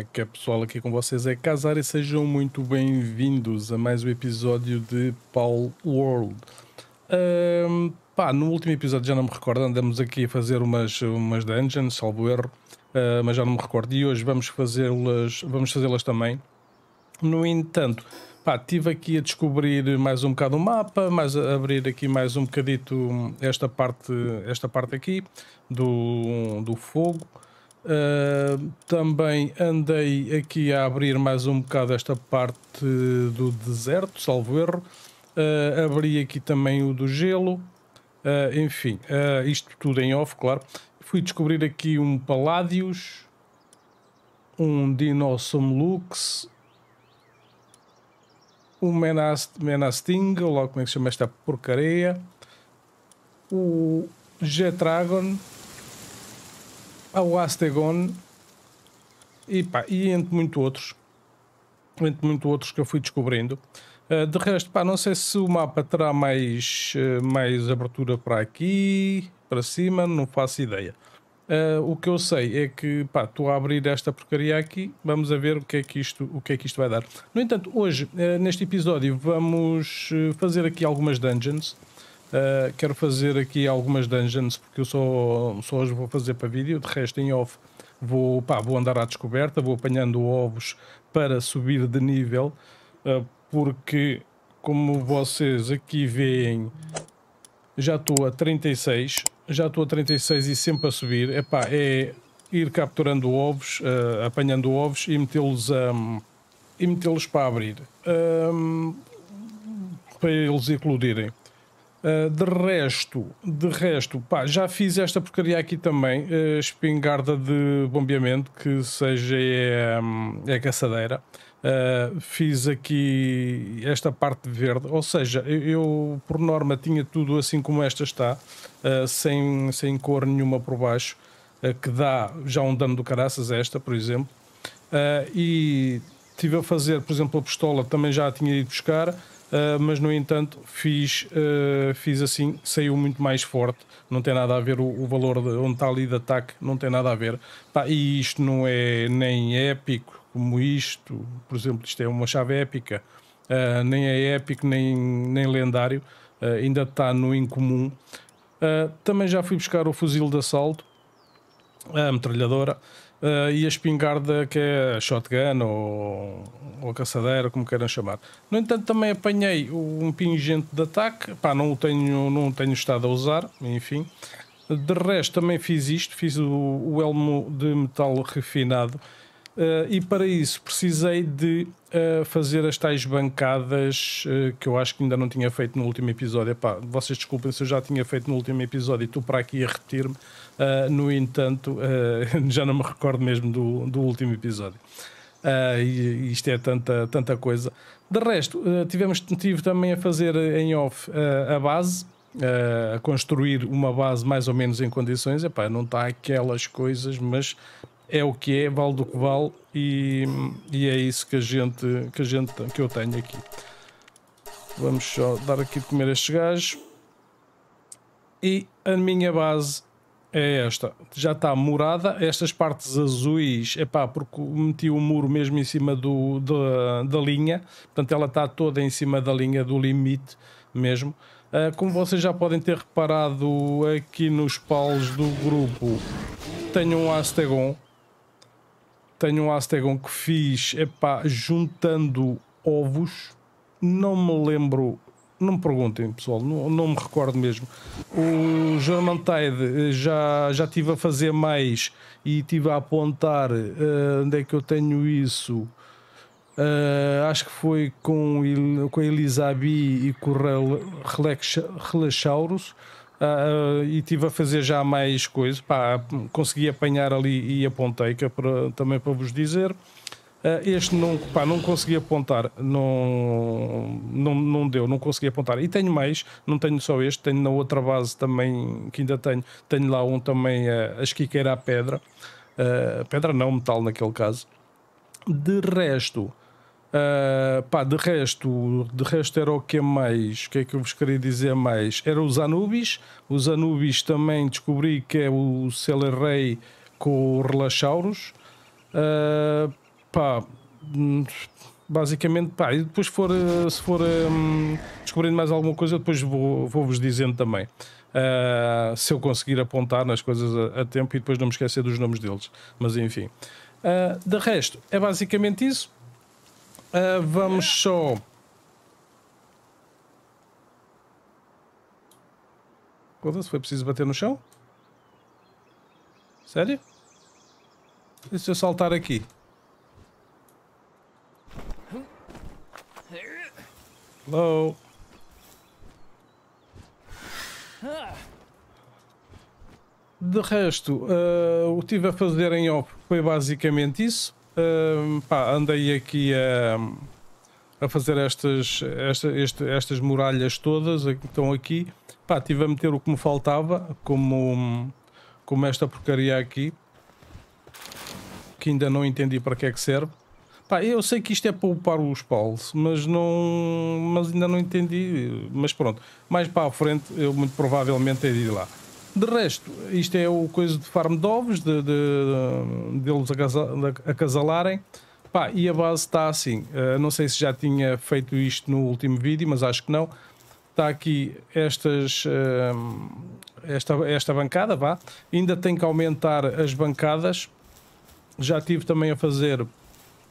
é que é pessoal aqui com vocês é Casar e sejam muito bem-vindos a mais um episódio de Paul World. Um, pá, no último episódio já não me recordo, andamos aqui a fazer umas, umas dungeons, salvo erro, uh, mas já não me recordo. E hoje vamos fazê-las vamos fazê-las também. No entanto, pá, estive aqui a descobrir mais um bocado o mapa, mais a abrir aqui mais um bocadito esta parte, esta parte aqui do, do fogo. Uh, também andei aqui a abrir mais um bocado esta parte do deserto, salvo erro. Uh, abri aqui também o do gelo. Uh, enfim, isto tudo em off, claro. Fui descobrir aqui um Palladius, um Dinossum Lux, um Menast Menasting, logo como é que se chama esta porcaria, o Jetragon ao Astegon e, pá, e entre muito outros, entre muito outros que eu fui descobrindo. Uh, de resto, pá, não sei se o mapa terá mais, uh, mais abertura para aqui, para cima, não faço ideia. Uh, o que eu sei é que estou a abrir esta porcaria aqui, vamos a ver o que é que isto, o que é que isto vai dar. No entanto, hoje, neste episódio, vamos fazer aqui algumas dungeons. Uh, quero fazer aqui algumas dungeons porque eu só, só hoje vou fazer para vídeo, de resto em off vou, pá, vou andar à descoberta, vou apanhando ovos para subir de nível, uh, porque como vocês aqui veem, já estou a 36, já estou a 36 e sempre a subir, Epá, é ir capturando ovos, uh, apanhando ovos e metê-los um, e metê-los para abrir, um, para eles eclodirem. Uh, de resto, de resto, pá, já fiz esta porcaria aqui também, uh, espingarda de bombeamento, que seja é, é caçadeira. Uh, fiz aqui esta parte verde, ou seja, eu, eu, por norma tinha tudo assim como esta está, sem, sem cor nenhuma por baixo, que dá já um dano do caraças, esta, por exemplo. e estive a fazer, por exemplo, a pistola também já a tinha ido buscar. Uh, mas no entanto fiz, uh, fiz assim, saiu muito mais forte. Não tem nada a ver o, o valor de, onde está ali de ataque, não tem nada a ver. Pá, e isto não é nem épico como isto, por exemplo, isto é uma chave épica, uh, nem é épico nem, nem lendário, ainda está no incomum. também já fui buscar o fuzil de assalto, a metralhadora. Uh, e a espingarda que é a shotgun ou, ou caçadeira, como queiram chamar. No entanto, também apanhei um pingente de ataque, pá, não o tenho, não tenho estado a usar, enfim. De resto, também fiz isto, fiz o, o elmo de metal refinado. Uh, e para isso precisei de uh, fazer as tais bancadas que eu acho que ainda não tinha feito no último episódio. Epá, vocês desculpem se eu já tinha feito no último episódio e estou para aqui a repetir-me. No entanto, já não me recordo mesmo do, do último episódio. e isto é tanta, tanta coisa. De resto, tivemos, tive também a fazer em off a base. a construir uma base mais ou menos em condições, Epá, não está aquelas coisas, mas é o que é, vale do que vale e, e é isso que a gente que a gente que eu tenho aqui. Vamos só dar aqui de comer estes gajos. E a minha base é esta. Já está morada. Estas partes azuis, é pá, porque meti o muro mesmo em cima do, da, da linha. Portanto, ela está toda em cima da linha do limite mesmo. Uh, como vocês já podem ter reparado aqui nos paus do grupo, tenho um Astegon tenho um Astegon que fiz, epá, juntando ovos. Não me lembro, não me perguntem, pessoal, não, não me recordo mesmo. O Germantide eh, já, já estive a fazer mais e estive a apontar uh, onde é que eu tenho isso. Uh, acho que foi com, com a Elisabi e com o Relaxaurus. Uh, e estive a fazer já mais coisas. Pá, consegui apanhar ali e apontei, que é para, também para vos dizer. Uh, este não, pá, não consegui apontar, não, não, não deu, não consegui apontar. E tenho mais, não tenho só este, tenho na outra base também, que ainda tenho, tenho lá um também, a, a esquiqueira à pedra, uh, pedra não, metal naquele caso. De resto, Uh, pá, de resto, de resto era o que mais? O que é que eu vos queria dizer mais? Era os Anubis. Os Anubis também descobri que é o Celerrei com o Relaxaurus. Uh, pá, hum, basicamente, pá, e depois for, eh, se for um, descobrindo mais alguma coisa, depois vou-vos vou dizendo também. Uh, se eu conseguir apontar nas coisas a, a, tempo e depois não me esquecer dos nomes deles. Mas enfim. Uh, de resto, é basicamente isso. Uh, vamos só. Foda-se, foi preciso bater no chão? Sério? E se eu saltar aqui? Hello? De resto, uh, o que estive a fazer em off foi basicamente isso. Uh, pá, andei aqui a, a fazer estas, esta, este, estas muralhas todas que estão aqui. Pá, estive a meter o que me faltava, como, como esta porcaria aqui, que ainda não entendi para que é que serve. Pá, eu sei que isto é para upar os Pauls, mas não. Mas ainda não entendi. Mas pronto, mais para a frente eu muito provavelmente hei de ir lá. De resto, isto é o coisa de farm de ovos, de, de, de eles acasalarem. Pá, e a base está assim. Uh, não sei se já tinha feito isto no último vídeo, mas acho que não. Está aqui estas, uh, esta, esta bancada, vá. Ainda tem que aumentar as bancadas. Já tive também a fazer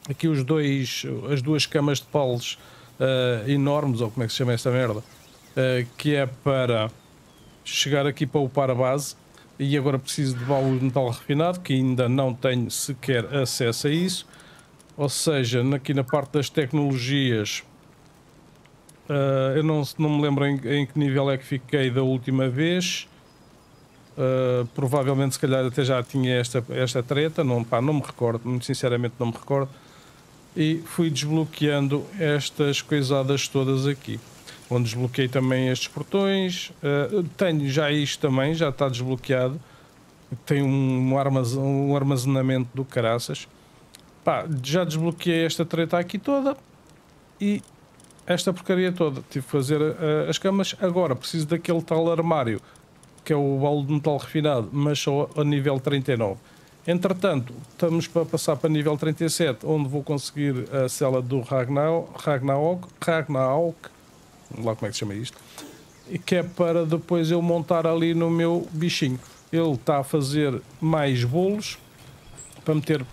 aqui os dois, as duas camas de polos uh, enormes, ou como é que se chama esta merda, uh, que é para chegar aqui para upar a base. E agora preciso de baú de metal refinado, que ainda não tenho sequer acesso a isso. Ou seja, aqui na parte das tecnologias, uh, eu não, não me lembro em, em, que nível é que fiquei da última vez. Uh, provavelmente, se calhar, até já tinha esta, esta treta. Não, pá, não me recordo, muito sinceramente, não me recordo e fui desbloqueando estas coisadas todas aqui. Onde desbloqueei também estes portões. Uh, tenho já isto também, já está desbloqueado. Tem um, um armazenamento do caraças. Pá, já desbloqueei esta treta aqui toda e esta porcaria toda. Tive que fazer uh, as camas. Agora preciso daquele tal armário que é o baú de metal refinado, mas só a nível 39. Entretanto, estamos para passar para nível 37, onde vou conseguir a cela do Ragnarok, Ragnarok, lá como é que se chama isto, que é para depois eu montar ali no meu bichinho. Ele está a fazer mais bolos para meter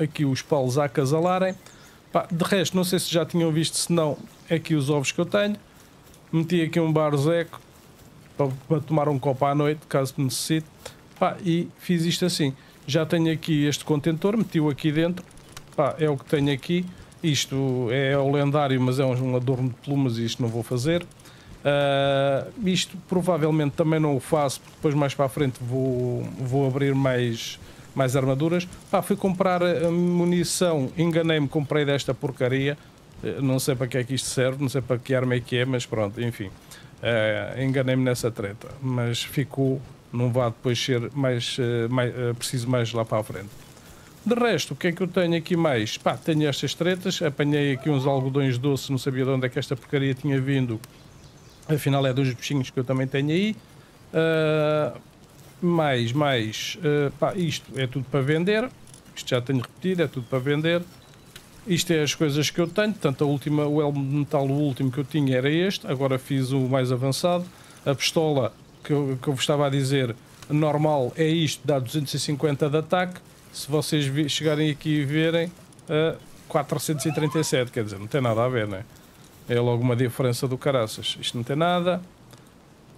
aqui os paus a acasalarem. De resto, não sei se já tinham visto, se não, é aqui os ovos que eu tenho. Meti aqui um barzeco para, para tomar um copo à noite, caso necessite. Pá, e fiz isto assim já tenho aqui este contentor, meti-o aqui dentro. Pá, é o que tenho aqui. Isto é o lendário, mas é um adorno de plumas e isto não vou fazer. Uh, isto provavelmente também não o faço, porque depois mais para a frente vou, vou abrir mais, mais armaduras. Pá, fui comprar munição, enganei-me, comprei desta porcaria. Uh, não sei para que é que isto serve, não sei para que arma é que é, mas pronto, enfim. Uh, enganei-me nessa treta, mas ficou não vá depois ser mais, uh, mais uh, preciso mais lá para a frente. De resto, o que é que eu tenho aqui mais? Pá, tenho estas tretas, apanhei aqui uns algodões doces, não sabia de onde é que esta porcaria tinha vindo. Afinal é dos bichinhos que eu também tenho aí. Uh, mais, mais, uh, pá, isto é tudo para vender. Isto já tenho repetido, é tudo para vender. Isto é as coisas que eu tenho, portanto a última, o elmo de metal, o último que eu tinha era este, agora fiz o mais avançado. A pistola que eu, que eu vos estava a dizer, normal é isto, dá 250 de ataque. Se vocês chegarem aqui e verem, uh, 437, quer dizer, não tem nada a ver, né? É logo uma diferença do caraças. Isto não tem nada.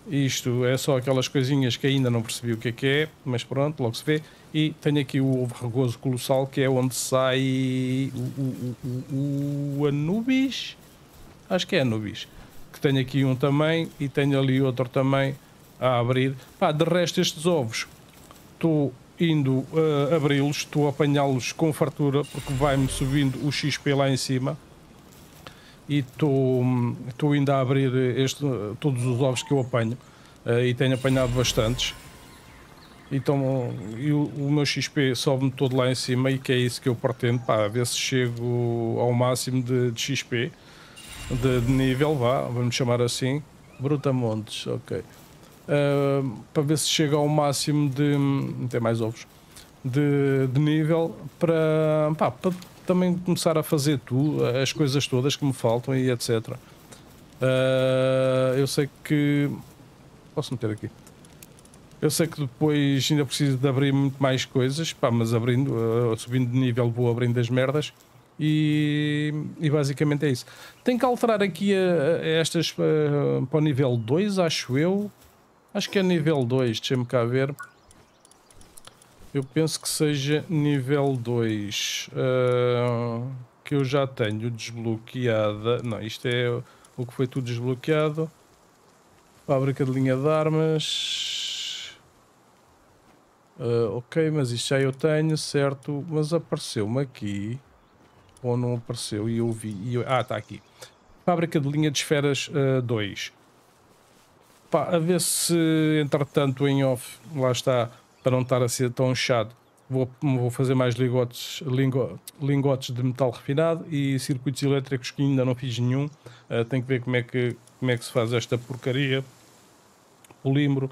Isto é só aquelas coisinhas que ainda não percebi o que é que é, mas pronto, logo se vê. E tenho aqui o regozo colossal, que é onde sai o, o, o, o Anubis. Acho que é Anubis. Que tenho aqui um também e tenho ali outro também a abrir. Pá, de resto, estes ovos estou indo uh, abri-los, estou a apanhá-los com fartura porque vai-me subindo o XP lá em cima e estou indo a abrir este, todos os ovos que eu apanho uh, e tenho apanhado bastantes. Então e o, o, meu XP sobe-me todo lá em cima e que é isso que eu pretendo, pá, ver se chego ao máximo de, de XP, de, de, nível, vá, vamos chamar assim. Brutamontes, ok uh, para ver se chega ao máximo de. Tem mais ovos. De, de nível para, pá, para, também começar a fazer tudo, as coisas todas que me faltam e etc. Uh, eu sei que. Posso meter aqui? Eu sei que depois ainda preciso de abrir muito mais coisas, pá, mas abrindo, uh, subindo de nível, vou abrindo as merdas. E, e basicamente é isso. Tenho que alterar aqui a, a estas uh, para o nível 2, acho eu. Acho que é nível 2, deixa-me cá ver. Eu penso que seja nível 2. Uh, que eu já tenho desbloqueada. Não, isto é o que foi tudo desbloqueado. Fábrica de linha de armas. Uh, ok, mas isto já eu tenho, certo? Mas apareceu-me aqui. Ou não apareceu e eu vi. E eu, ah, está aqui. Fábrica de linha de esferas 2. Uh, Pá, a ver se entretanto em off, lá está, para não estar a ser tão chato, vou, vou fazer mais lingotes, lingo, lingotes de metal refinado e circuitos elétricos que ainda não fiz nenhum. Uh, tenho que ver como é que, como é que se faz esta porcaria. Polímero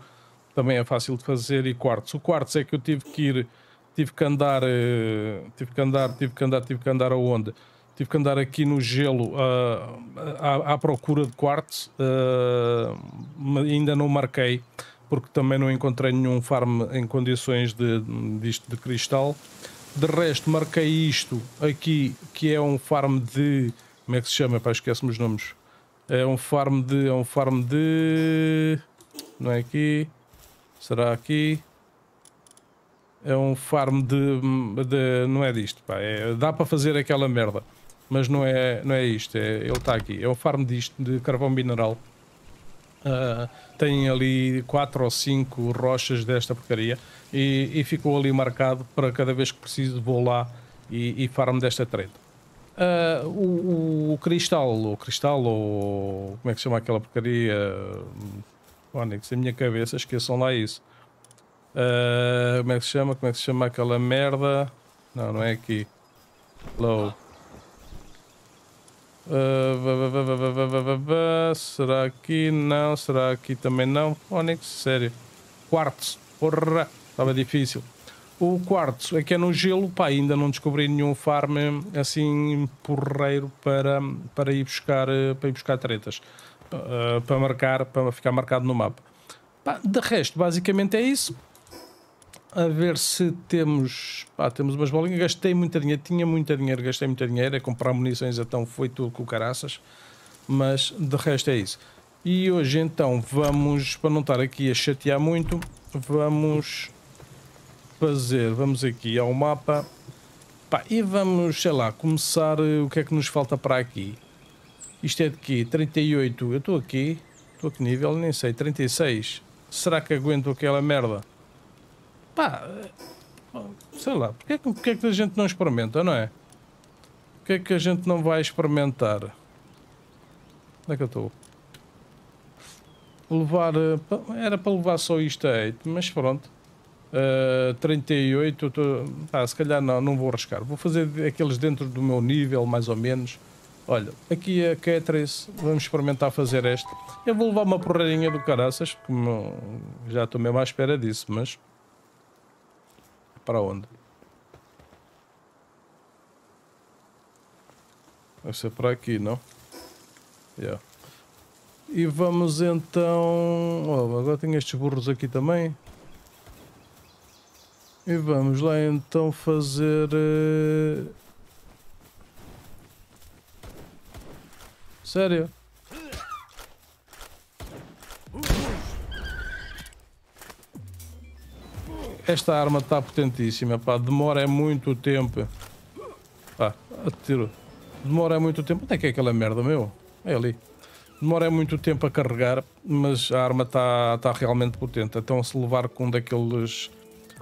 também é fácil de fazer e quartzo. O quartzo é que eu tive que ir, tive que andar, uh, tive que andar, tive que andar, tive que andar aonde? Tive que andar aqui no gelo uh, à, à, procura de quartzo. Uh, ainda não marquei porque também não encontrei nenhum farm em condições de, de, de cristal. De resto, marquei isto aqui, que é um farm de. Como é que se chama? Pá, esquece-me os nomes. É um farm de. É um farm de. Não é aqui. Será aqui? É um farm de. de não é disto, pá. É, dá para fazer aquela merda. Mas não é, não é isto. É, ele está aqui. É um farm disto, de carvão mineral. Uh, tem ali quatro ou cinco rochas desta porcaria e, e, ficou ali marcado para cada vez que preciso vou lá e, e farm desta treta. Uh, o, o, cristal, o cristal, ou como é que se chama aquela porcaria? Onyx, a minha cabeça, esqueçam lá isso. Uh, como é que se chama? Como é que se chama aquela merda? Não, não é aqui. Low. Será aqui? Não. Será aqui também não? Onyx, sério. Quartzo. Porra, estava difícil. O quartzo é que é no gelo, pá, ainda não descobri nenhum farm assim porreiro para, para, ir, buscar, para ir buscar tretas. Uh, para marcar, para ficar marcado no mapa. Pá, de resto, basicamente é isso a ver se temos. Pá, temos umas bolinhas. Gastei muita dinheiro, tinha muito dinheiro, gastei muito dinheiro a comprar munições, então foi tudo com caraças. Mas de resto é isso. E hoje então vamos, para não estar aqui a chatear muito, vamos fazer. Vamos aqui ao mapa. Pá, e vamos, sei lá, começar. O que é que nos falta para aqui? Isto é de quê? 38. Eu estou aqui. Estou a que nível? Nem sei. 36. Será que aguento aquela merda? Pá, sei lá, porque é, que, porque é que a gente não experimenta, não é? Porque é que a gente não vai experimentar? Onde é que eu estou? Levar. Eh, era para levar só isto a 8, mas pronto. Uh, 38, tô, ah, se calhar não, não vou arriscar. Vou fazer aqueles dentro do meu nível, mais ou menos. Olha, aqui a Catrice, vamos experimentar fazer esta. Eu vou levar uma porreirinha do caraças, como já estou mesmo à espera disso, mas para onde? Vai ser para aqui, não? Yeah. E vamos então... Oh, agora tem estes burros aqui também. E vamos lá então fazer... Uh... Sério? Esta arma está potentíssima, pá. Demora é muito tempo. Pá. Demora é muito tempo. Onde é que é aquela merda, meu? É ali. Demora é muito tempo a carregar, mas a arma está tá realmente potente. Então se levar com daqueles...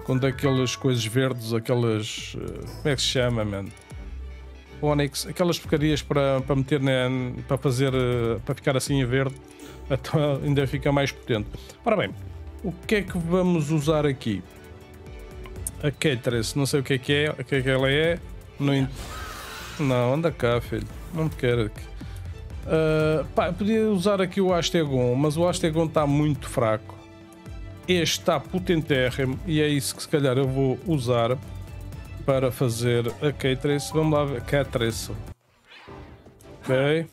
Com daquelas coisas verdes, aquelas... Eh, como é que se chama, man? Onyx, aquelas porcarias para, para meter, né, para fazer, eh, para ficar assim a verde, então ainda fica mais potente. Ora bem, o que é que vamos usar aqui? A Cateress, não sei o que é que é, o que é que ela é. Não, não anda cá, filho. Não me quero aqui. Uh, pá, podia usar aqui o Astegon, mas o Astegon está muito fraco. Este está potentérrimo e é isso que se calhar eu vou usar para fazer a K-Trace. Vamos lá ver. K-Trace. Ok.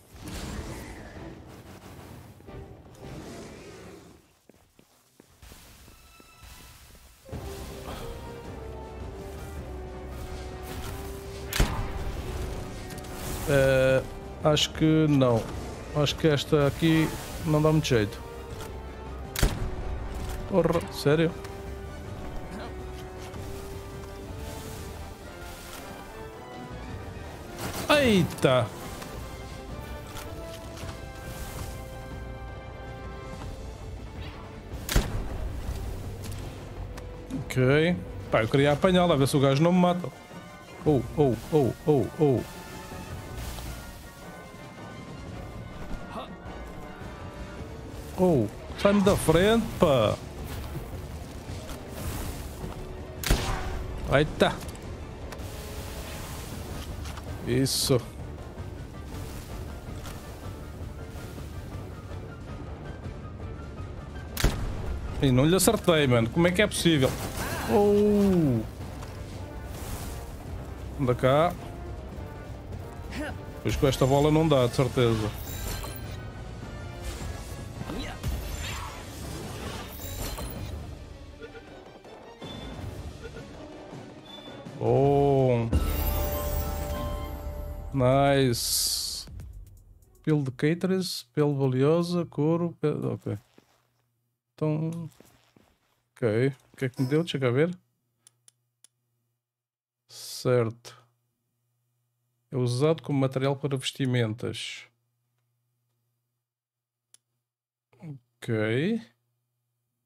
Uh, acho que não. Acho que esta aqui não dá muito jeito. Porra, sério? Eita! Ok. Pá, eu queria apanhá-la, ver se o gajo não me mata. Oh, oh, oh, oh, oh. Oh, sai-me da frente, pá. Tá. Isso. E não lhe acertei, mano. Como é que é possível? Oh! Anda cá. Pois com esta bola não dá, de certeza. Pelo de caterers, pelo valiosa, couro, pelo... ok. Então, ok. O que é que me deu? Deixa cá ver. Certo. É usado como material para vestimentas. Ok.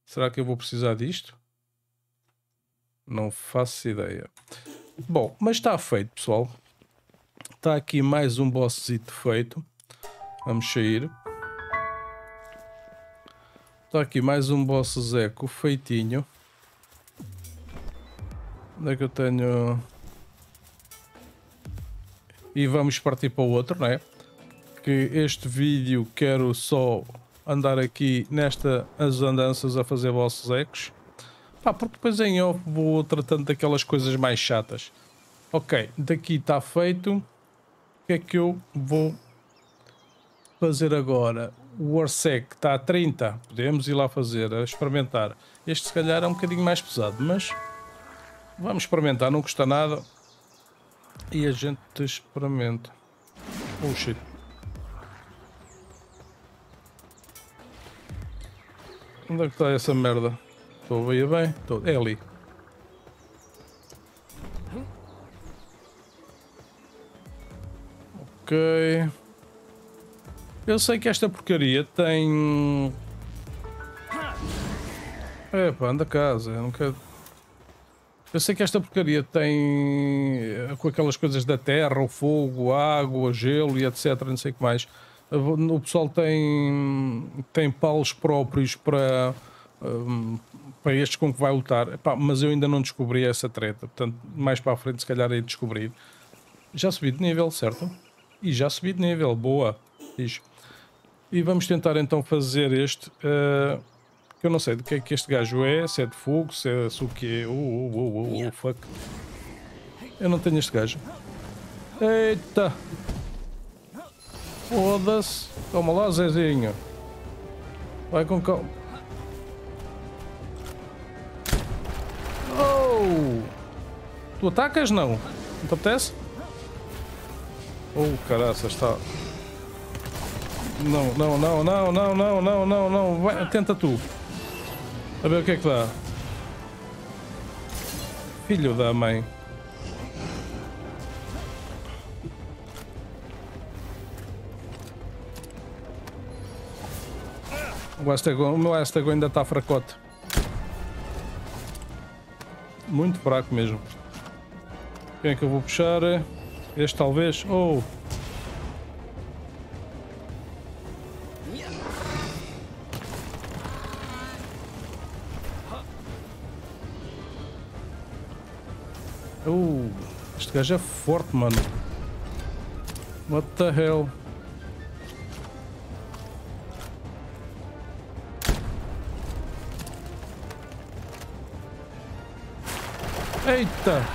Será que eu vou precisar disto? Não faço ideia. Bom, mas está feito, pessoal. Está aqui mais um bosszito feito. Vamos sair. Está aqui mais um boss Zeco feitinho. Onde é que eu tenho... E vamos partir para o outro, não é? Que este vídeo quero só andar aqui nesta as andanças a fazer bosses ecos. Pá, porque depois em off vou tratando daquelas coisas mais chatas. Ok, daqui está feito que é que eu vou fazer agora? O Orsec está a 30, podemos ir lá fazer, a experimentar. Este se calhar é um bocadinho mais pesado, mas vamos experimentar, não custa nada. E a gente experimenta. Oh. Onde é que está essa merda? Estou a ver bem? Estou... É ali. Ok. Eu sei que esta porcaria tem... É pá, anda casa, eu quero... Eu sei que esta porcaria tem eh, com aquelas coisas da terra, o fogo, a água, gelo e etc, não sei o que mais. O pessoal tem, tem paus próprios para, um, para estes com que vai lutar, Epá, mas eu ainda não descobri essa treta, portanto mais para a frente se calhar de descobrir. Já subi de nível, certo? E já subi de nível, boa. Fiz. E vamos tentar então fazer este. Uh, que eu não sei do que é que este gajo é, se é de fogo, se é se o que é. Oh, oh, oh, oh, oh, fuck. Eu não tenho este gajo. Eita! Foda-se. Toma lá, Zezinho. Vai com calma. Oh! Tu atacas? Não. Não te apetece? Oh, caraças, está... Não, não, não, não, não, não, não, não, não. Vai, tenta tu. A ver o que é que dá. Filho da mãe. O, Astago, o meu Astago ainda está fracote. Muito fraco mesmo. Quem é que eu vou puxar? Este talvez. Oh! Este gajo é forte, mano. What the hell? Eita!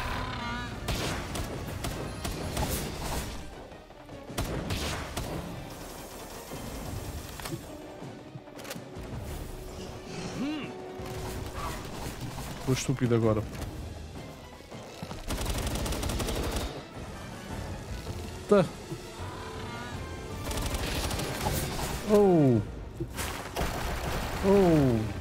Hum. Estou estúpido agora. Tá. Oh. Oh.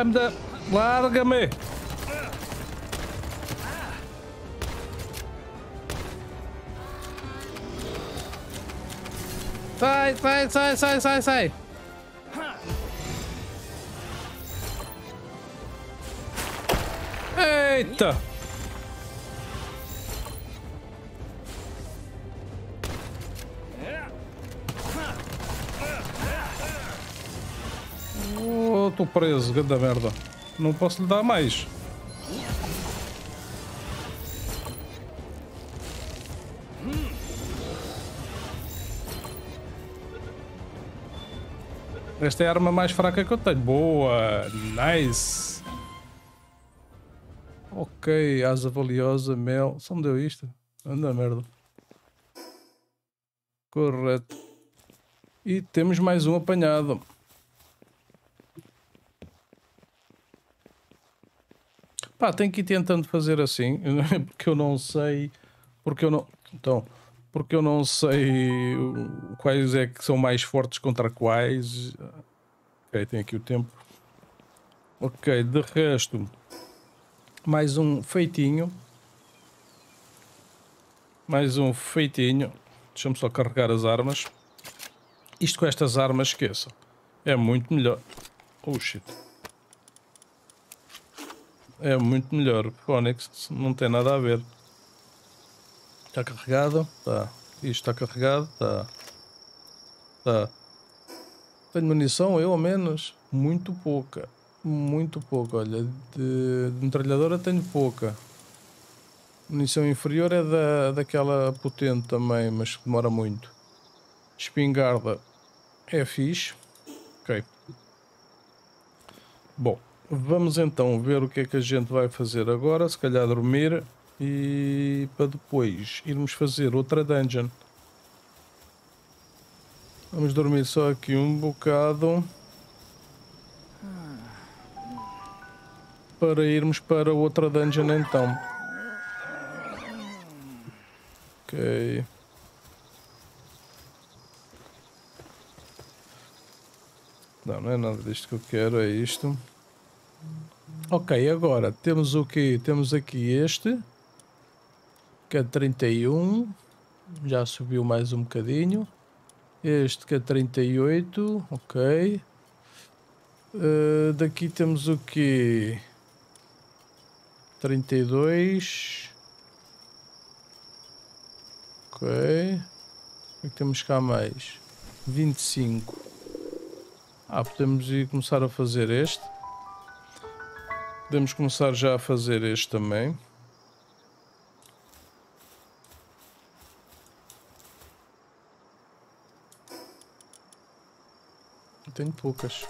Anda, larga-me! Sai, sai, sai, sai, sai, sai! Eita! Estou preso, grande merda. Não posso lhe dar mais. Esta é a arma mais fraca que eu tenho. Boa! Nice! Ok, asa valiosa, mel. Só me deu isto? Anda merda. Correto. E temos mais um apanhado. Pá, tenho que ir tentando fazer assim, porque eu não sei, porque eu não, então, porque eu não sei quais é que são mais fortes contra quais. Ok, tem aqui o tempo. Ok, de resto, mais um feitinho. Mais um feitinho. Deixa-me só carregar as armas. Isto com estas armas, esqueça. É muito melhor. Oh shit. É muito melhor. Phoenix não tem nada a ver. Está carregado? Tá. Isto está carregado? Tá. Tá. Tenho munição, eu ao menos. Muito pouca. Muito pouca. Olha, de, de metralhadora tenho pouca. Munição inferior é da, daquela potente também, mas demora muito. Espingarda é fixe. Ok. Bom. Vamos então ver o que é que a gente vai fazer agora. Se calhar dormir e para depois irmos fazer outra dungeon. Vamos dormir só aqui um bocado. Para irmos para outra dungeon então. Ok. Não, não é nada disto que eu quero, é isto. Ok, agora temos o que? Temos aqui este, que é 31, já subiu mais um bocadinho. Este que é 38, ok. Uh, daqui temos o que? 32. Ok. O que temos cá mais? 25. Ah, podemos ir começar a fazer este. Podemos começar já a fazer este também. Tenho poucas.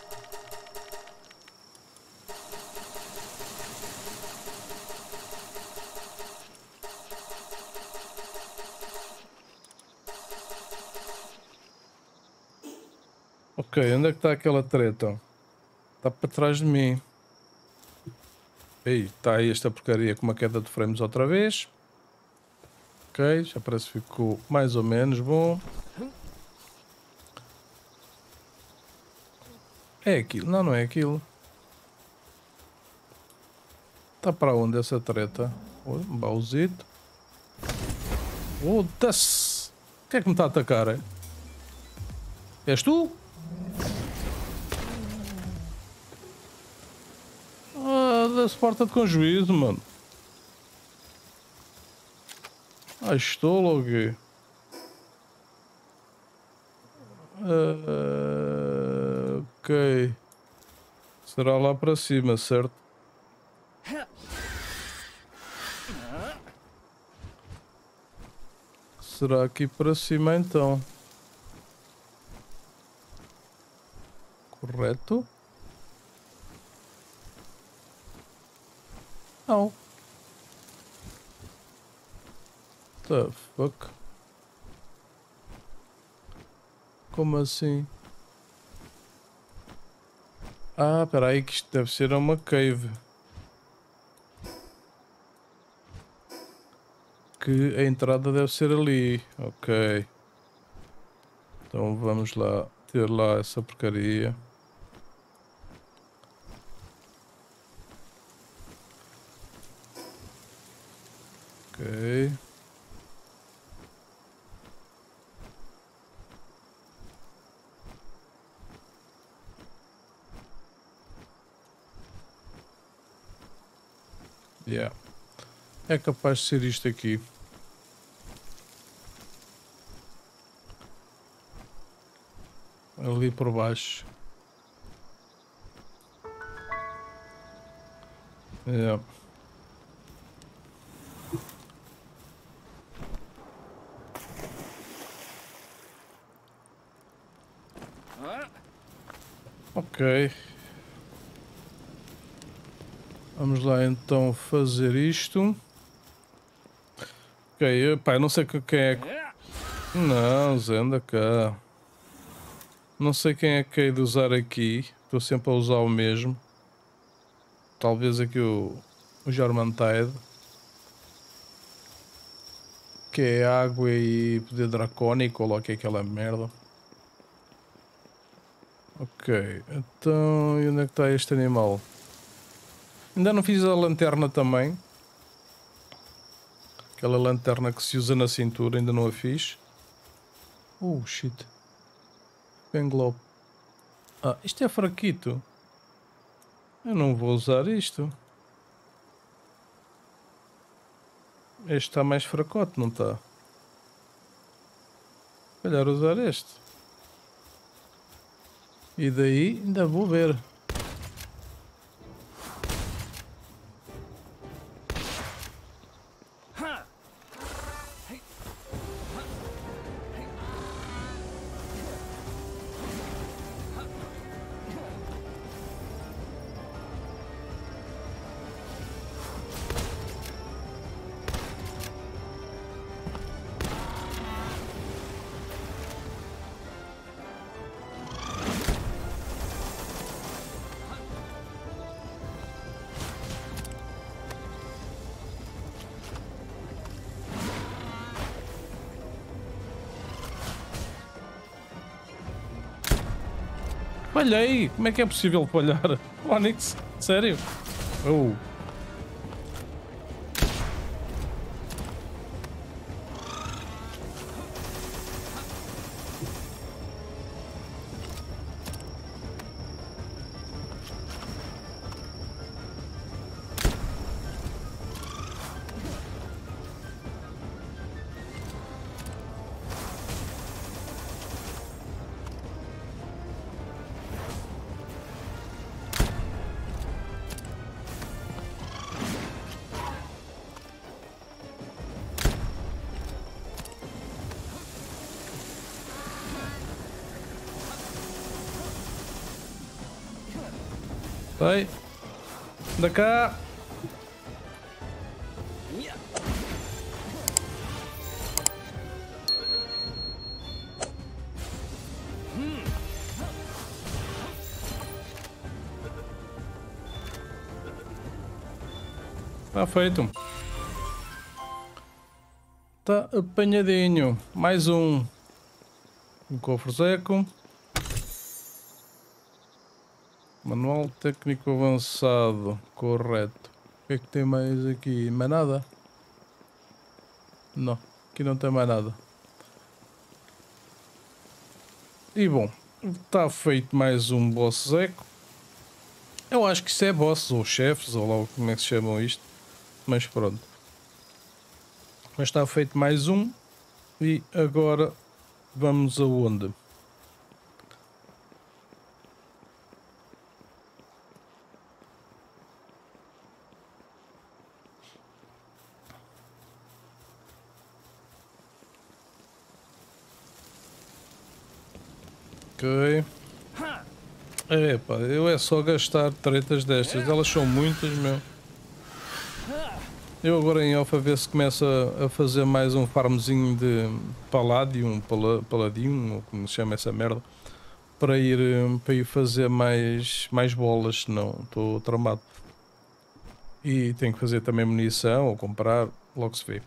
Ok, onde é que está aquela treta? Está para trás de mim. Ei, está aí esta porcaria com uma queda de frames outra vez. Ok, já parece que ficou mais ou menos bom. É aquilo? Não, não é aquilo. Está para onde essa treta? Um baúzito. Oh, das! O que é que me está a atacar? É? És tu? Foda-se, porta de com juízo, mano. Ah, estou logo. Uh, ok. Será lá para cima, certo? Será aqui para cima então? Correto? Não. The fuck? Como assim? Ah, peraí que isto deve ser uma cave. Que a entrada deve ser ali. Ok. Então vamos lá ter lá essa porcaria. Ok. Yeah. É capaz de ser isto aqui. Ali por baixo. Yeah. Ok. Vamos lá então fazer isto. Ok, pá, não sei quem é. Não, Zé, anda cá. Não sei quem é que é de usar aqui. Estou sempre a usar o mesmo. Talvez aqui o, o Jormantide. Que é água e poder dracónico, ou é aquela merda. Ok, então e onde é que está este animal? Ainda não fiz a lanterna também. Aquela lanterna que se usa na cintura, ainda não a fiz. Oh shit. Benglobe. Ah, isto é fraquito. Eu não vou usar isto. Este está mais fracote, não está? Melhor usar este. E daí ainda vou ver. Falhei! Como é que é possível falhar? Onyx, sério? Oh. Da cá. Tá feito. Tá apanhadinho. Mais um. Um cofre seco. Técnico avançado, correto. O que é que tem mais aqui? Mais nada? Não, aqui não tem mais nada. E bom, está feito mais um boss eco. Eu acho que isso é boss ou chefes, ou lá como é que se chamam isto. Mas pronto. Mas está feito mais um. E agora vamos aonde? Ok. Epá, eu é só gastar tretas destas. Elas são muitas, meu. Eu agora em Alpha ver se começa a fazer mais um farmzinho de Palladium, Palladium, ou como se chama essa merda, para ir, para ir fazer mais, mais bolas, senão estou tramado. E tenho que fazer também munição ou comprar, logo se vê.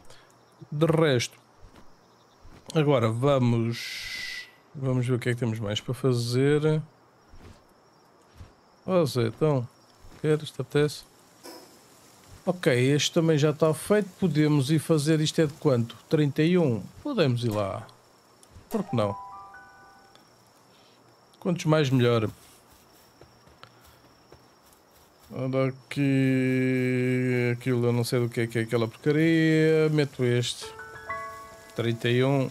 De resto, agora vamos, vamos ver o que é que temos mais para fazer. Zé, então, queres, te apetece? Ok, este também já está feito. Podemos ir fazer isto é de quanto? 31. Podemos ir lá. Por que não? Quantos mais melhor. Ora aqui. Aquilo eu não sei do que é que é aquela porcaria. Meto este. 31.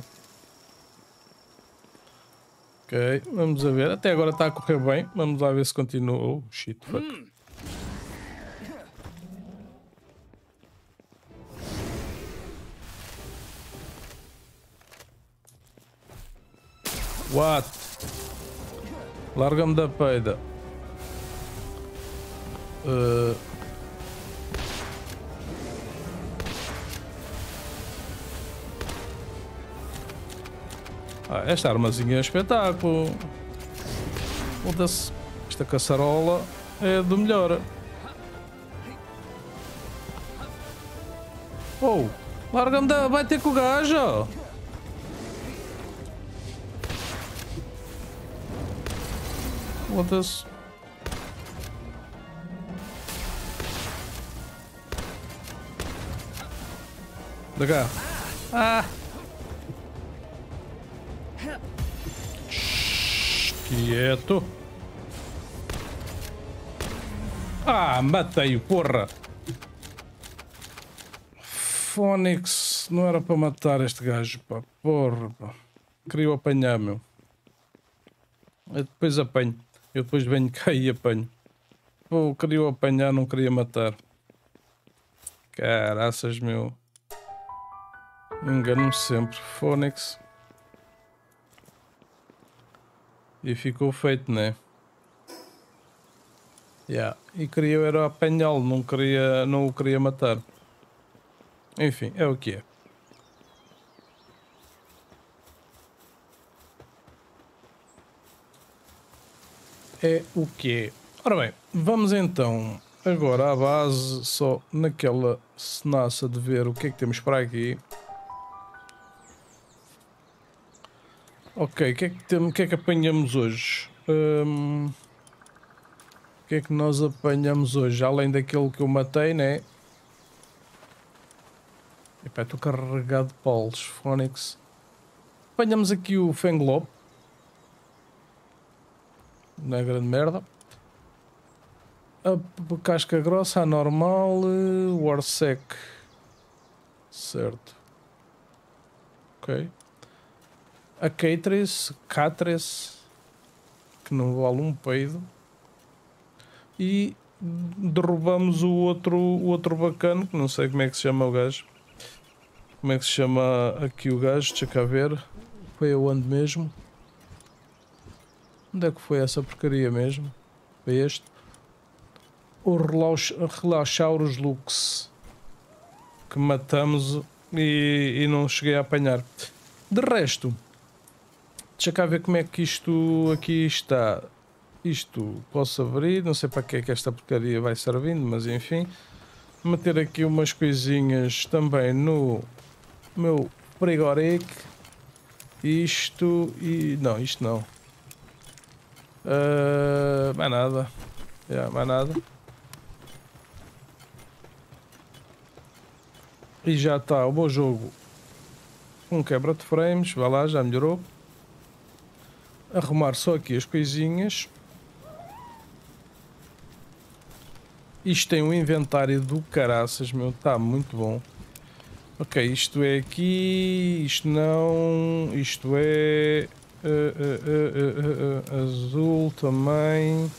Ok, vamos a ver. Até agora está a correr bem. Vamos lá ver se continua. Oh, shit, fuck. Hum. What? Larga-me da peida. Uh... Ah, esta armazinha é um espetáculo. Foda-se. Esta caçarola é do melhor. Oh, larga-me da... Vai ter com o gajo. Foda-se. Da cá. Ah! Quieto. Ah, matei-o, porra. Fónix, não era para matar este gajo, pá. Porra, pá. Queria apanhar, meu. Eu depois apanho. Eu depois venho cá e apanho. Pô, queria apanhar, não queria matar. Caraças, meu. Engano-me sempre. Fónix. E ficou feito, né? Yeah. E queria era apanhá-lo, não, queria, não o queria matar. Enfim, é o que é. é o que é. Ora bem, vamos então agora à base, só naquela cenaça de ver o que é que temos para aqui. Ok, o que é que, que, é que apanhamos hoje? Um, o que é que nós apanhamos hoje? Além daquele que eu matei, né? Epá, estou carregado de polos, Phonics. Apanhamos aqui o Fenglop não é grande merda. A casca grossa, a normal, Warsec. Certo. Ok. A Catres, Catres, que não vale um peido. E derrubamos o outro, o outro bacano, que não sei como é que se chama o gajo. Como é que se chama aqui o gajo? Deixa cá ver. Foi aonde mesmo? Onde é que foi essa porcaria mesmo? Foi este? O Relaxaurus Lux. Que matamos e, e não cheguei a apanhar. De resto, deixa cá ver como é que isto aqui está. Isto posso abrir, não sei para que é que esta porcaria vai servindo, mas enfim. Meter aqui umas coisinhas também no meu frigorífico. Isto e. Não, isto não. Uh, mais nada. Yeah, mais nada. E já está o meu jogo um quebra de frames. Vá lá, já melhorou. Arrumar só aqui as coisinhas. Isto tem um inventário do caraças, meu. Está muito bom. Ok, isto é aqui. Isto não. Isto é. Uh, uh, uh, azul também.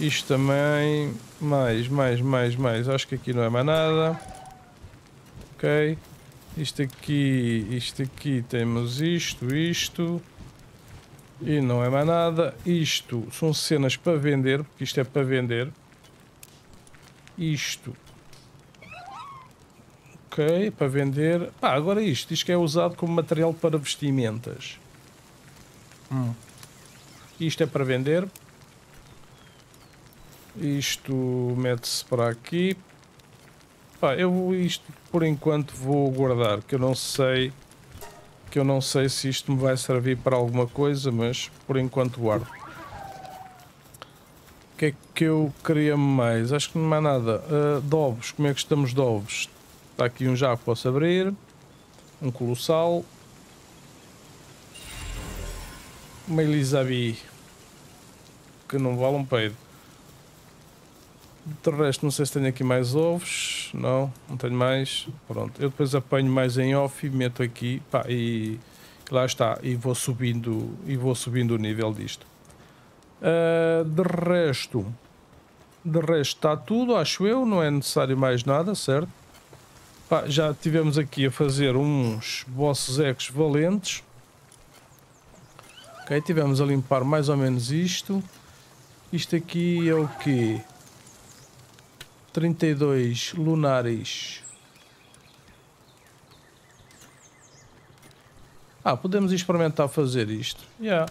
Isto também. Mais, mais, mais, mais. Acho que aqui não é mais nada. Ok. Isto aqui, isto aqui temos isto, isto. E não é mais nada. Isto são cenas para vender, porque isto é para vender. Isto. Ok, para vender. Ah, agora isto. Isto que é usado como material para vestimentas. Hum. Isto é para vender. Isto mete-se para aqui. Pá, eu isto por enquanto vou guardar, que eu não sei que eu não sei se isto me vai servir para alguma coisa, mas por enquanto guardo. O que é que eu queria mais? Acho que não há nada. Uh, de ovos, como é que estamos de? Está aqui um já que posso abrir. Um colossal. Uma Elizabeth. Que não vale um peido. De resto, não sei se tenho aqui mais ovos. Não, não tenho mais. Pronto, eu depois apanho mais em off e meto aqui. Pá, e lá está. E vou subindo, e vou subindo o nível disto. Uh, de resto, de resto está tudo, acho eu. Não é necessário mais nada, certo? Pá, já tivemos aqui a fazer uns bosses ecos valentes. Ok, tivemos a limpar mais ou menos isto. Isto aqui é o quê? 32 lunares. Ah, podemos experimentar fazer isto. Yeah.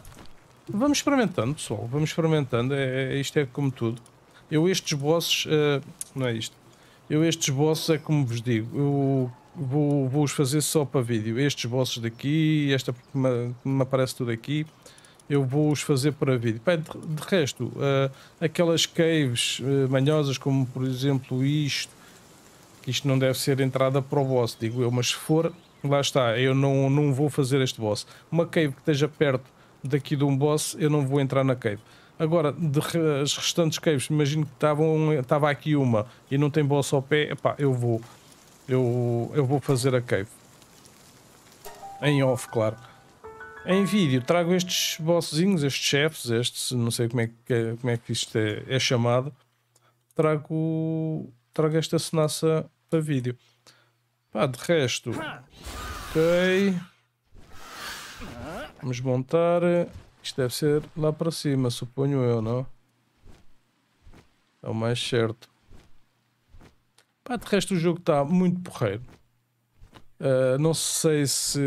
Vamos experimentando, pessoal. Vamos experimentando. É, é, isto é como tudo. Eu estes bosses... Uh, não é isto. Eu estes bosses é como vos digo. Eu vou, vou fazer só para vídeo. Estes bosses daqui, esta que me, me aparece tudo aqui eu vou-os fazer para vídeo. de, de, resto, uh, aquelas caves uh, manhosas, como por exemplo isto, que isto não deve ser entrada para o boss, digo eu, mas se for, lá está, eu não, não vou fazer este boss. Uma cave que esteja perto daqui de um boss, eu não vou entrar na cave. Agora, de, as restantes caves, imagino que estavam, estava aqui uma e não tem boss ao pé, epá, eu vou. Eu, eu vou fazer a cave. Em off, claro. Em vídeo trago estes bossinhos, estes chefes, estes, não sei como é que, como é que isto é, é chamado. Trago, trago esta cenaça para vídeo. Pá, de resto. Ok. Vamos montar. Isto deve ser lá para cima, suponho eu, não? É o mais certo. Pá, de resto o jogo está muito porreiro. Uh, não sei se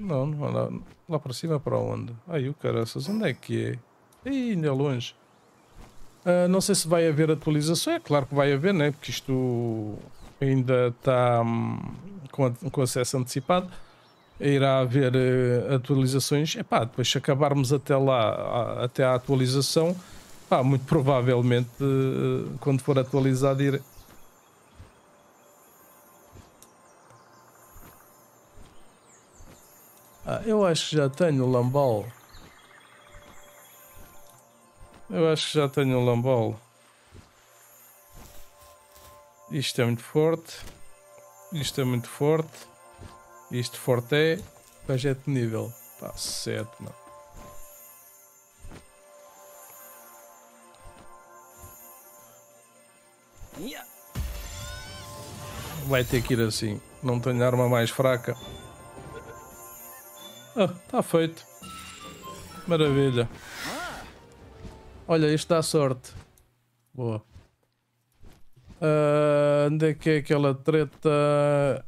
não, não lá, lá para cima para onde? Ai, o caraças, onde é que é? Ih, ainda é longe. Uh, não sei se vai haver atualização, é claro que vai haver, né? Porque isto ainda está hum, com, com acesso antecipado. Irá haver uh, atualizações. Epá, depois se acabarmos até lá, a, até a atualização, pá, muito provavelmente uh, quando for atualizado ir, Ah, eu acho que já tenho o Lambol. Eu acho que já tenho o Lambol. Isto é muito forte. Isto é muito forte. Isto forte é. Mas é de nível. Pá, 7, mano. Vai ter que ir assim. Não tenho arma mais fraca. Ah, está feito. Maravilha. Olha, isto dá sorte. Boa. Uh, onde é que é aquela treta?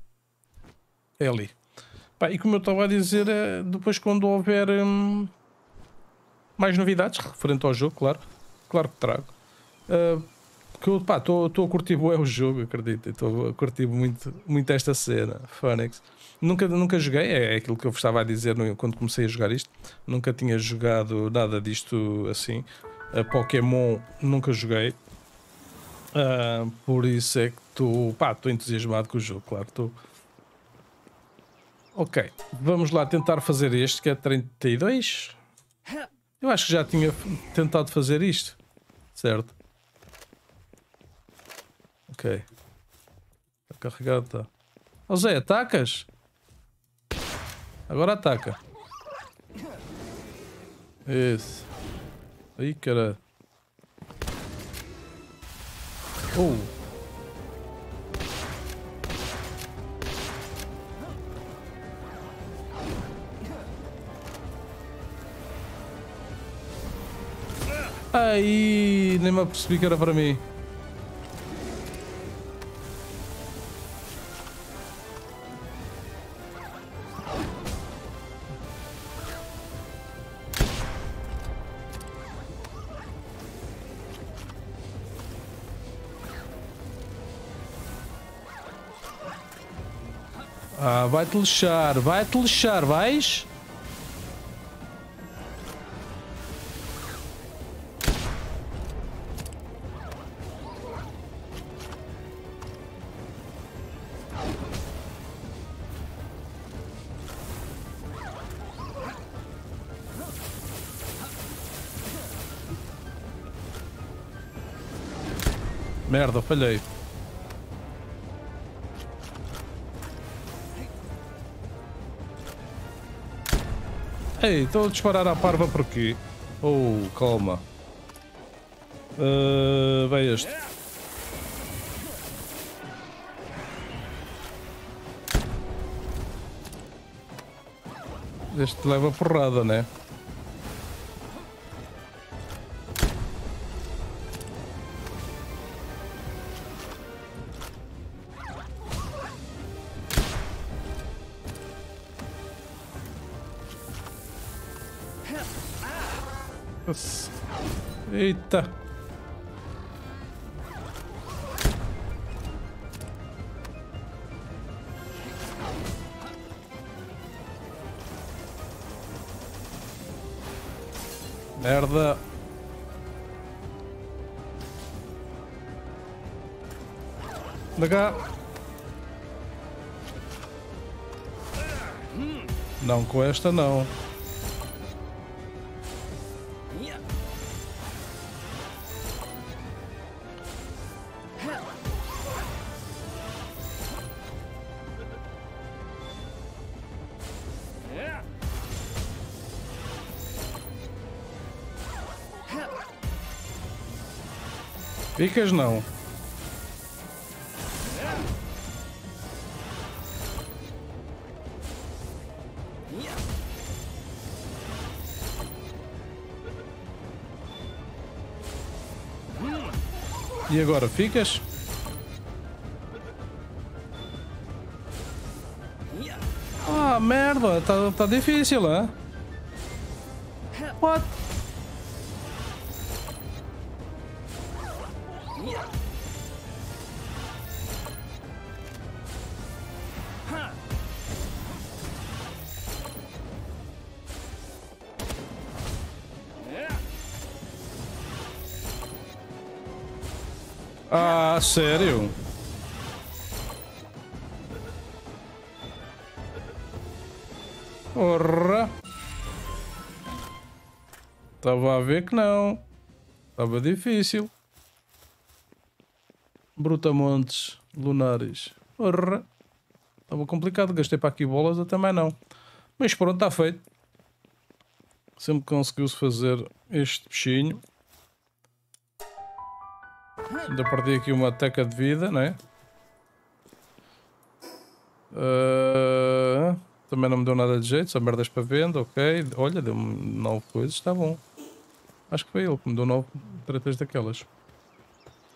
É ali. Pá, e como eu estava a dizer, é, depois quando houver hum, mais novidades referente ao jogo, claro. Claro que trago. Uh, que eu estou a curtir o jogo, acredito. Estou a curtir muito, muito esta cena, Phoenix. Nunca, nunca joguei, é aquilo que eu estava a dizer quando comecei a jogar isto. Nunca tinha jogado nada disto assim. A Pokémon nunca joguei. Uh, por isso é que estou entusiasmado com o jogo, claro. Tô... Ok, vamos lá tentar fazer este que é 32. Eu acho que já tinha tentado fazer isto, certo? Ok. Está carregado, tá. Oh, Zé, atacas? Agora ataca. Isso. Aí, cara. Oh. Aí, nem me apercebi que era para mim. Ah, vai-te lixar, vai-te lixar, vais? Merda, falhei. Ei, estou a disparar a parva por aqui. Oh, calma. Uh, vai este. Este leva porrada, né? Cá. Não com esta não. Ficas não. Agora, ficas? Ah, merda, tá, tá difícil, hein? What? Sério? Porra! Estava a ver que não. Estava difícil. Brutamontes lunares. Porra! Estava complicado. Gastei para aqui bolas, eu também não. Mas pronto, está feito. Sempre conseguiu-se fazer este bichinho. Ainda perdi aqui uma teca de vida, né? Uh, também não me deu nada de jeito, só merdas para venda, ok. Olha, deu-me nove coisas, está bom. Acho que foi ele que me deu nove tretas daquelas. O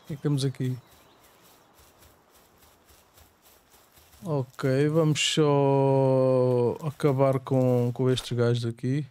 que é que temos aqui? Ok, vamos só acabar com, com estes gajos aqui.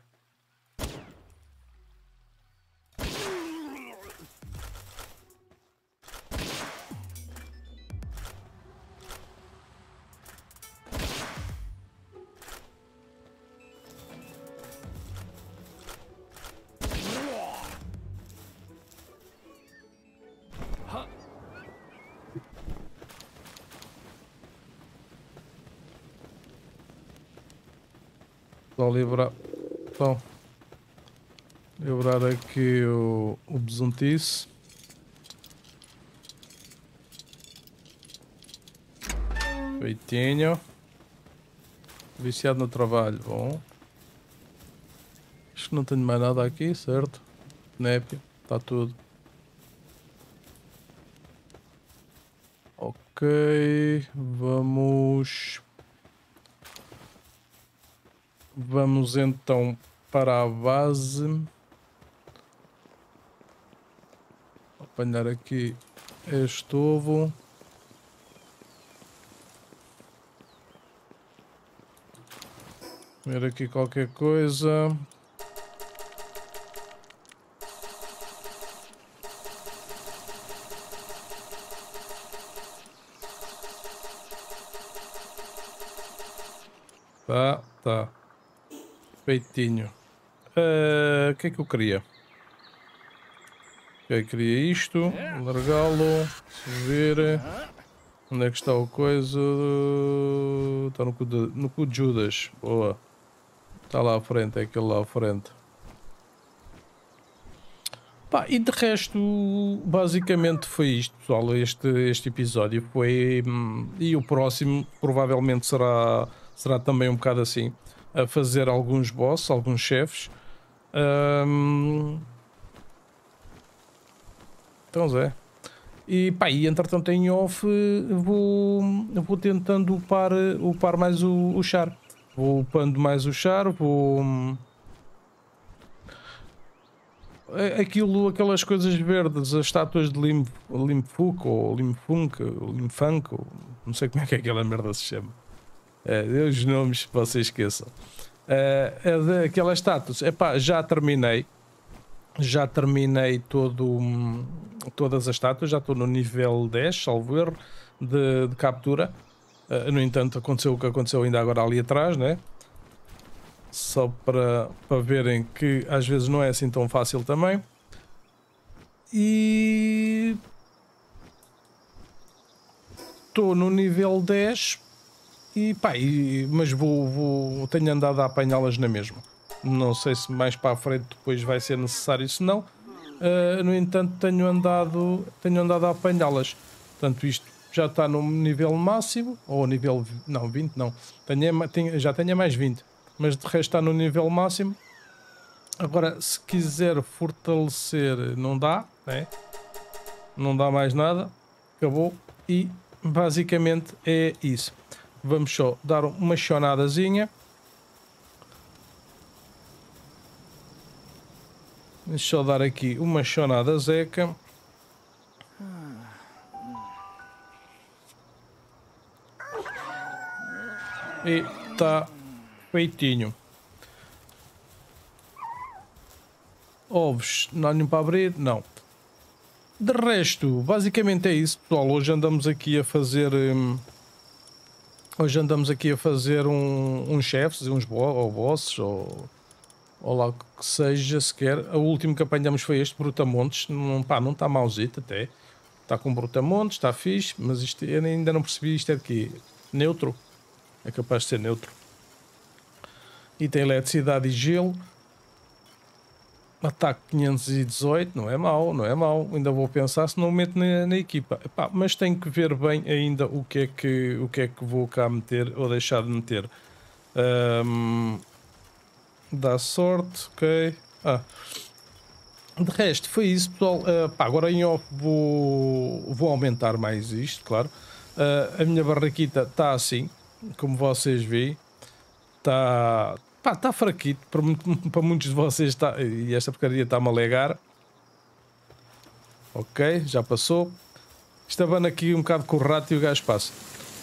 Besuntice. Feitinho. Viciado no trabalho. Bom. Acho que não tenho mais nada aqui, certo? Népio. Está tudo. Ok. Vamos Vamos então para a base. Apanhar aqui este ovo. Ver aqui qualquer coisa. Tá, tá. Peitinho. Eh, o uh, que é que eu queria? Ok, queria isto. Largá-lo. Ver. Onde é que está o coisa? Está no cu de, no cu de Judas. Boa. Está lá à frente, é aquele lá à frente. Pá, e de resto, basicamente foi isto, pessoal. Este, este episódio foi. Hum, e o próximo provavelmente será, será também um bocado assim. A fazer alguns bosses, alguns chefes. Um, então, Zé. E pá, e entretanto em off vou, vou tentando upar, upar mais o, o char. Vou upando mais o char, vou. Aquilo, aquelas coisas verdes, as estátuas de Lim, Limfuk ou Limfunk, Limfunk, ou não sei como é que aquela merda se chama. É, os nomes vocês esqueçam. É, é aquelas estátuas, epá, já terminei já terminei todo, todas as estátuas, já estou no nível 10, salvo erro, de, de captura. Uh, no entanto, aconteceu o que aconteceu ainda agora ali atrás, né? Só para, para verem que às vezes não é assim tão fácil também. E. Estou no nível 10, e pá, e, mas vou, vou, tenho andado a apanhá-las na mesma. Não sei se mais para a frente depois vai ser necessário, se não. Uh, no entanto, tenho andado, tenho andado a apanhá-las. Portanto, isto já está no nível máximo, ou nível. Não, 20 não. Tenho, tenho, já tenho mais 20, mas de resto está no nível máximo. Agora, se quiser fortalecer, não dá, né? não dá mais nada, acabou. E basicamente é isso. Vamos só dar uma chonadazinha. Deixa eu dar aqui uma chonada zeca. E está feitinho. Ovos, não há nenhum para abrir? Não. De resto, basicamente é isso, pessoal. Hoje andamos aqui a fazer. Hum, hoje andamos aqui a fazer um, uns chefes, uns bo ou bosses, ou ou lá que seja sequer. O último que apanhamos foi este Brutamontes. Não, pá, não está mauzito até. Está com Brutamontes, está fixe, mas isto eu ainda não percebi. Isto é de quê? Neutro. É capaz de ser neutro. E tem eletricidade e gelo. Ataque 518, não é mau, não é mau. Ainda vou pensar se não meto na, na equipa. Epá, mas tenho que ver bem ainda o que é que, o que, é que vou cá meter ou deixar de meter. Um, Dá sorte, ok. Ah. De resto, foi isso, pessoal. Uh, pá, agora em off vou, vou aumentar mais isto, claro. Uh, a minha barraquita está assim, como vocês veem. Está pá, tá fraquito. Para, para muitos de vocês está. E esta porcaria está-me a legar. Ok, já passou. Estava aqui um bocado com o rato e o gajo passa.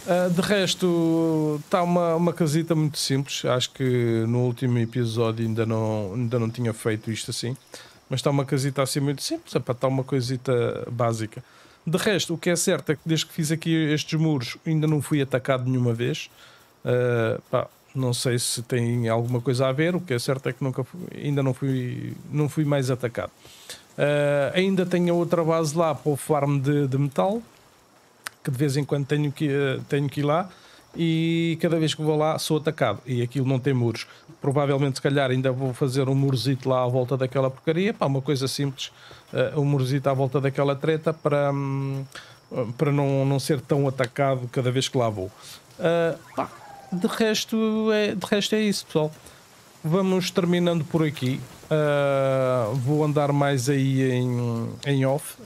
Uh, de resto, está uma, uma casita muito simples. Acho que no último episódio ainda não, ainda não tinha feito isto assim. Mas está uma casita assim muito simples. Está uma coisita básica. De resto, o que é certo é que desde que fiz aqui estes muros ainda não fui atacado nenhuma vez. Uh, pá, não sei se tem alguma coisa a ver. O que é certo é que nunca fui, ainda não fui, não fui mais atacado. Uh, ainda tenho outra base lá para o farm de, de metal que de vez em quando tenho que, eh, tenho que ir lá e cada vez que vou lá sou atacado e aquilo não tem muros. Provavelmente, se calhar, ainda vou fazer um murozito lá à volta daquela porcaria, pá, uma coisa simples, uh, um murozito à volta daquela treta para, um, para não, não ser tão atacado cada vez que lá vou. Uh, pá, de, resto é, de resto é isso, pessoal. Vamos terminando por aqui. Uh, vou andar mais aí em, em off,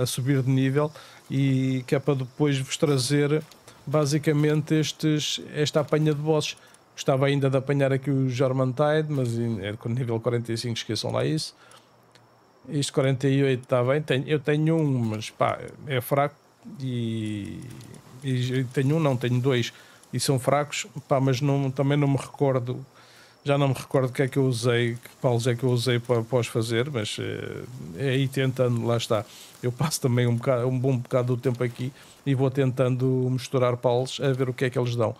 a subir de nível e que é para depois vos trazer basicamente estes, esta apanha de bosses. Gostava ainda de apanhar aqui o Jormantide, mas é com nível 45, esqueçam lá isso. Isto 48 está bem. Tenho, eu tenho um, mas pá, é fraco e, e tenho um, não, tenho dois e são fracos, pá, mas não, também não me recordo, já não me recordo o que é que eu usei, que paus é que eu usei para, para os fazer, mas é, é aí tentando, lá está. Eu passo também um, bocado, um bom bocado do tempo aqui e vou tentando misturar paus a ver o que é que eles dão.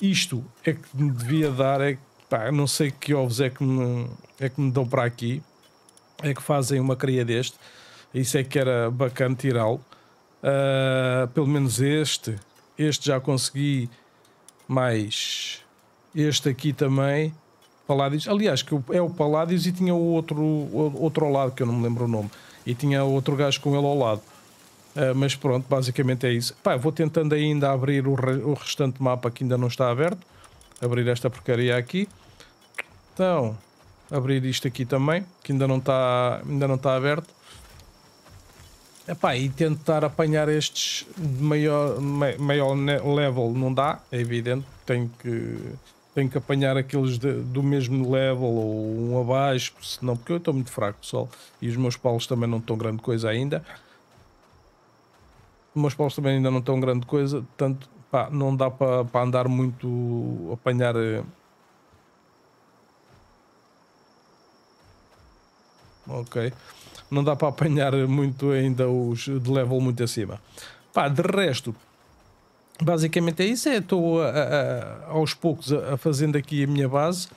Isto é que me devia dar, é pá, não sei que ovos é que me, é que me dão para aqui, é que fazem uma cria deste. Isso é que era bacana tirá-lo. Uh, pelo menos este. Este já consegui mais este aqui também. Paládios. Aliás, que é o Paládios e tinha o outro, outro ao lado, que eu não me lembro o nome. E tinha outro gajo com ele ao lado. Uh, mas pronto, basicamente é isso. Pá, vou tentando ainda abrir o, re, o restante mapa que ainda não está aberto. Abrir esta porcaria aqui. Então, abrir isto aqui também, que ainda não está, ainda não está aberto. Epá, e tentar apanhar estes de maior, maior level não dá, é evidente. Tenho que, tenho que apanhar aqueles de, do mesmo level ou um abaixo, senão, porque eu estou muito fraco, pessoal. E os meus paus também não estão grande coisa ainda. Os meus paus também ainda não estão grande coisa, portanto, pá, não dá para, andar muito, apanhar eh, ok. Não dá para apanhar muito ainda os de level muito acima. Pá, de resto, basicamente é isso. É, estou aos poucos a, fazendo aqui a minha base.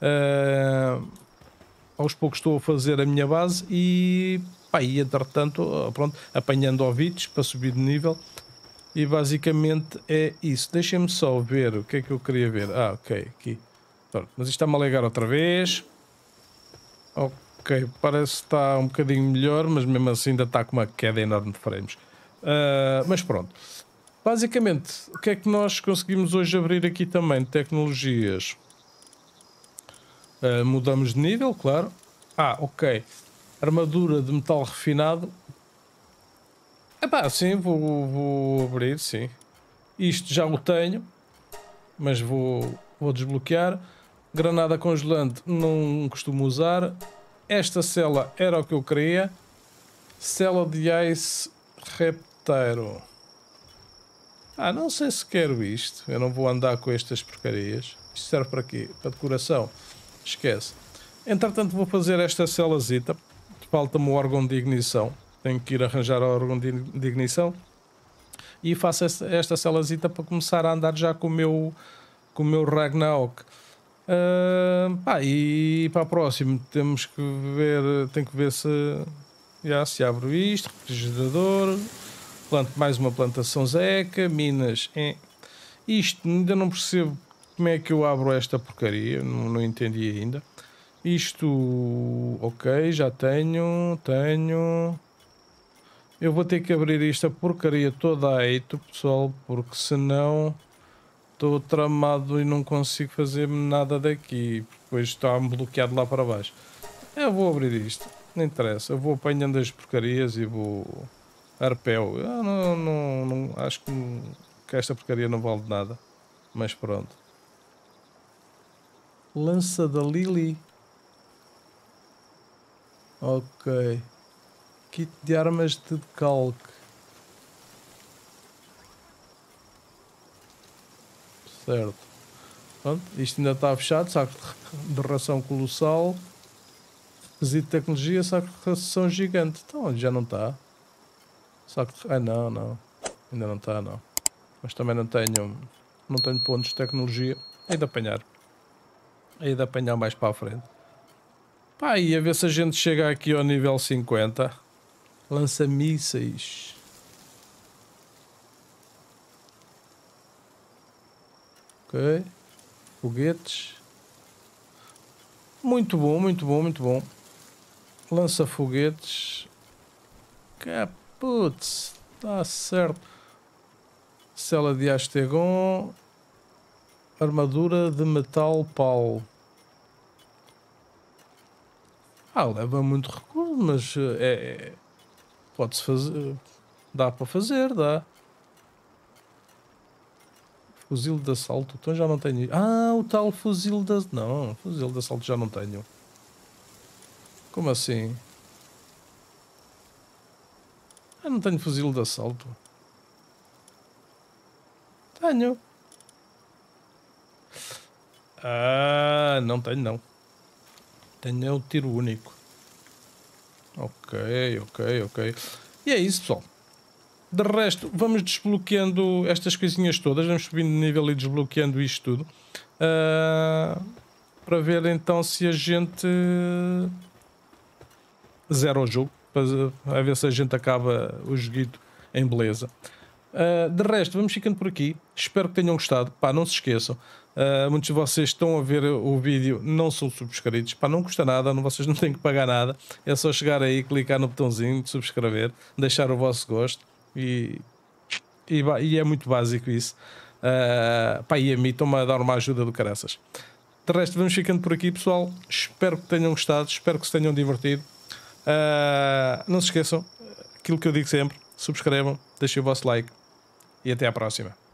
Uh, aos poucos estou a fazer a minha base e, pá, e entretanto, pronto, apanhando ovitos para subir de nível. E basicamente é isso. Deixem-me só ver o que é que eu queria ver. Ah, ok, aqui. Pronto, mas isto está-me a ligar outra vez. Ok ok, parece que está um bocadinho melhor, mas mesmo assim ainda está com uma queda enorme de frames. Uh, mas pronto. Basicamente, o que é que nós conseguimos hoje abrir aqui também? Tecnologias. Uh, mudamos de nível, claro. Ah, ok. Armadura de metal refinado. Epá, sim, vou, vou abrir, sim. Isto já o tenho, mas vou, vou desbloquear. Granada congelante não costumo usar. Esta cela era o que eu queria. Cela de Ice Repteiro. Ah, não sei se quero isto. Eu não vou andar com estas porcarias. Isto serve para quê? Para decoração. Esquece. Entretanto, vou fazer esta celazita. Falta-me o órgão de ignição. Tenho que ir arranjar o órgão de ignição. E faço esta celazita para começar a andar já com o meu, com o meu Ragnarok. Uh, pá, e para a próxima temos que ver, tem que ver se já se abre isto, refrigerador, planto mais uma plantação zeca, minas. É. Isto ainda não percebo como é que eu abro esta porcaria, não, não entendi ainda. Isto, ok, já tenho, tenho. Eu vou ter que abrir esta porcaria toda a eito, pessoal, porque senão estou tramado e não consigo fazer nada daqui. Depois está-me bloqueado lá para baixo. Eu vou abrir isto. Não interessa. Eu vou apanhando as porcarias e vou. Arpel. Eu não, não, não, acho que, que esta porcaria não vale nada. Mas pronto. Lança da Lily. Ok. Kit de armas de calque. Certo. Pronto, isto ainda está fechado. Saco de ração colossal. Requisito de tecnologia, saco de ração gigante. Então, já não está. Saco de... Ah, não, não. Ainda não está, não. Mas também não tenho... Não tenho pontos de tecnologia. Hei de apanhar. Hei de apanhar mais para a frente. Pá, e a ver se a gente chega aqui ao nível 50. Lança mísseis. Ok. Foguetes. Muito bom, muito bom, muito bom. Lança foguetes. Caputz. Está certo. Cela de Astegon. Armadura de metal pau. Ah, leva muito recurso, mas eh, é, é pode-se fazer. Dá para fazer, dá. Fuzil de assalto, então já não tenho. Ah, o tal fuzil de. Não, fuzil de assalto já não tenho. Como assim? Eu não tenho fuzil de assalto. Tenho. Ah, não tenho não. Tenho o tiro único. Ok, ok, ok. E é isso, pessoal. De resto, vamos desbloqueando estas coisinhas todas. Vamos subindo de nível e desbloqueando isto tudo. Uh, para ver então se a gente zera o jogo. Para ver se a gente acaba o joguito em beleza. Uh, de resto, vamos ficando por aqui. Espero que tenham gostado. Pá, não se esqueçam. Uh, muitos de vocês estão a ver o vídeo, não são subscritos. Pá, não custa nada, não, vocês não têm que pagar nada. É só chegar aí, clicar no botãozinho de subscrever, deixar o vosso gosto e, e, e é muito básico isso. Uh, pá, e a mim estão-me a dar uma ajuda do caraças. De resto, vamos ficando por aqui, pessoal. Espero que tenham gostado, espero que se tenham divertido. Uh, não se esqueçam, aquilo que eu digo sempre: subscrevam, deixem o vosso like e até à próxima.